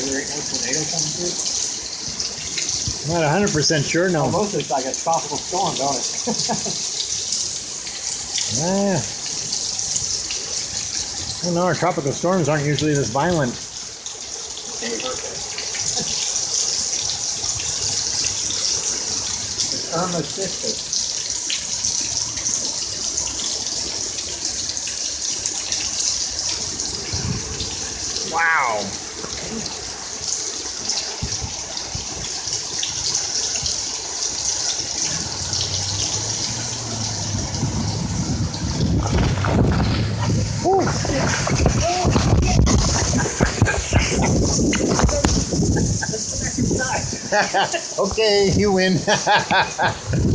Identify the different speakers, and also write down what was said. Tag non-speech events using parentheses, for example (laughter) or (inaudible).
Speaker 1: sure there ain't no tornado coming through?
Speaker 2: I'm Not 100% sure, no.
Speaker 1: Well, most of it's like a tropical storm, don't it? (laughs)
Speaker 2: Ah. Well, no, our tropical storms aren't usually this violent.
Speaker 1: Hey, birthday. it's Irma's sister.
Speaker 2: Wow. (laughs) okay, you win. (laughs)